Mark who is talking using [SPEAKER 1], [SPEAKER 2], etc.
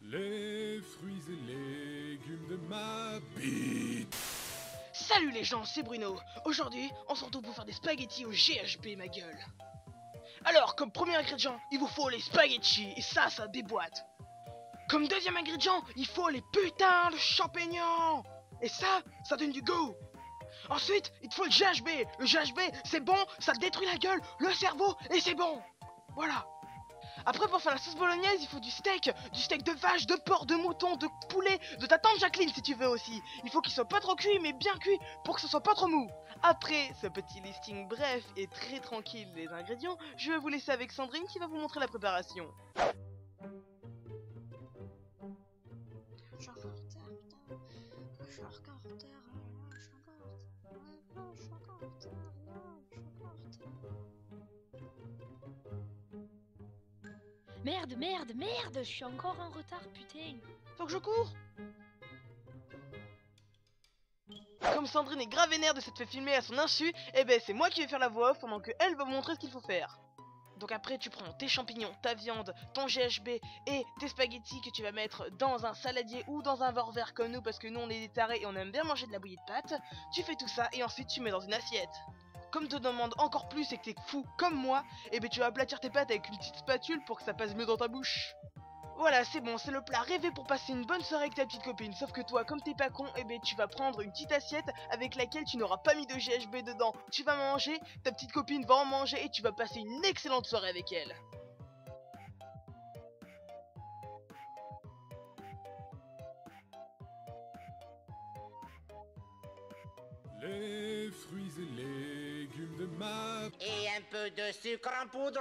[SPEAKER 1] Les fruits et légumes de ma bite.
[SPEAKER 2] Salut les gens, c'est Bruno. Aujourd'hui, on se retrouve pour faire des spaghettis au GHB, ma gueule. Alors, comme premier ingrédient, il vous faut les spaghettis, et ça, ça déboîte. Comme deuxième ingrédient, il faut les putains de champignons. Et ça, ça donne du goût. Ensuite, il te faut le GHB. Le GHB, c'est bon, ça détruit la gueule, le cerveau, et c'est bon. Voilà. Après, pour faire la sauce bolognaise, il faut du steak, du steak de vache, de porc, de mouton, de poulet, de ta tante Jacqueline si tu veux aussi. Il faut qu'il soit pas trop cuit, mais bien cuit, pour que ce soit pas trop mou. Après ce petit listing bref et très tranquille des ingrédients, je vais vous laisser avec Sandrine qui va vous montrer la préparation.
[SPEAKER 3] Merde, merde, merde, je suis encore en retard, putain.
[SPEAKER 2] Faut que je cours Comme Sandrine est grave vénère de s'être fait filmer à son insu, eh ben c'est moi qui vais faire la voix off pendant que elle va vous montrer ce qu'il faut faire. Donc après tu prends tes champignons, ta viande, ton GHB et tes spaghettis que tu vas mettre dans un saladier ou dans un verre vert comme nous parce que nous on est des tarés et on aime bien manger de la bouillie de pâtes. Tu fais tout ça et ensuite tu mets dans une assiette. Comme te demande encore plus et que t'es fou comme moi, eh ben tu vas aplatir tes pâtes avec une petite spatule pour que ça passe mieux dans ta bouche. Voilà, c'est bon, c'est le plat rêvé pour passer une bonne soirée avec ta petite copine. Sauf que toi, comme t'es pas con, eh ben tu vas prendre une petite assiette avec laquelle tu n'auras pas mis de GHB dedans. Tu vas manger, ta petite copine va en manger et tu vas passer une excellente soirée avec elle.
[SPEAKER 1] Les fruits et légumes de ma
[SPEAKER 4] et un peu de sucre en poudre.